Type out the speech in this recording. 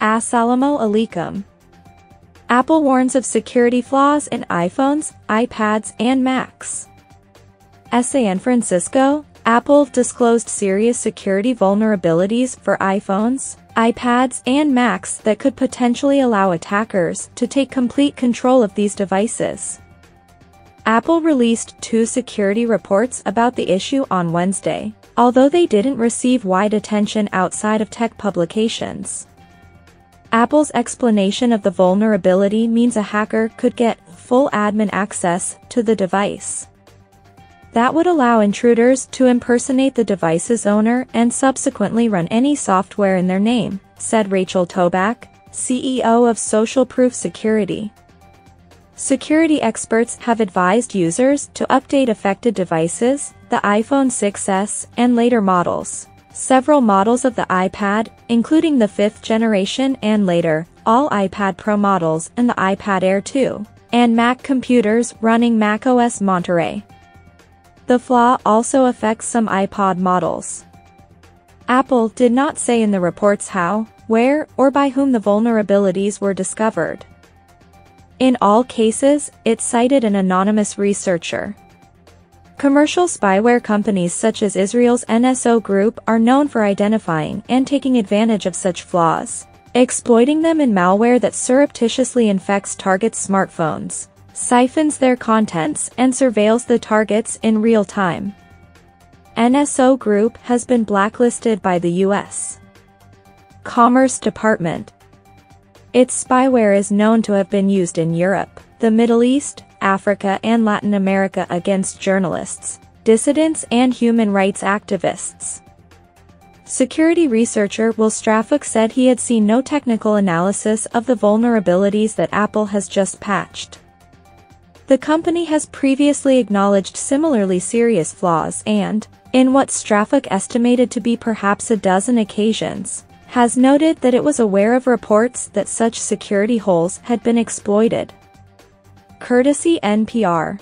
Assalamu alaikum. Apple warns of security flaws in iPhones, iPads, and Macs. San Francisco, Apple disclosed serious security vulnerabilities for iPhones, iPads, and Macs that could potentially allow attackers to take complete control of these devices. Apple released two security reports about the issue on Wednesday, although they didn't receive wide attention outside of tech publications. Apple's explanation of the vulnerability means a hacker could get full admin access to the device. That would allow intruders to impersonate the device's owner and subsequently run any software in their name, said Rachel Tobac, CEO of Social Proof Security. Security experts have advised users to update affected devices, the iPhone 6s and later models. Several models of the iPad, including the 5th generation and later, all iPad Pro models and the iPad Air 2, and Mac computers running macOS Monterey. The flaw also affects some iPod models. Apple did not say in the reports how, where, or by whom the vulnerabilities were discovered. In all cases, it cited an anonymous researcher. Commercial spyware companies such as Israel's NSO Group are known for identifying and taking advantage of such flaws, exploiting them in malware that surreptitiously infects targets' smartphones, siphons their contents and surveils the targets in real time. NSO Group has been blacklisted by the U.S. Commerce Department. Its spyware is known to have been used in Europe, the Middle East, Africa and Latin America against journalists, dissidents and human rights activists. Security researcher Will Strafach said he had seen no technical analysis of the vulnerabilities that Apple has just patched. The company has previously acknowledged similarly serious flaws and, in what Strafach estimated to be perhaps a dozen occasions, has noted that it was aware of reports that such security holes had been exploited. Courtesy NPR